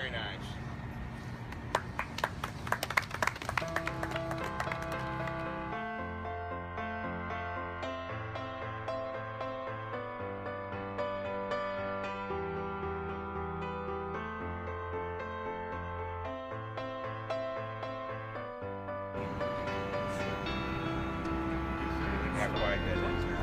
Very nice. Not quite,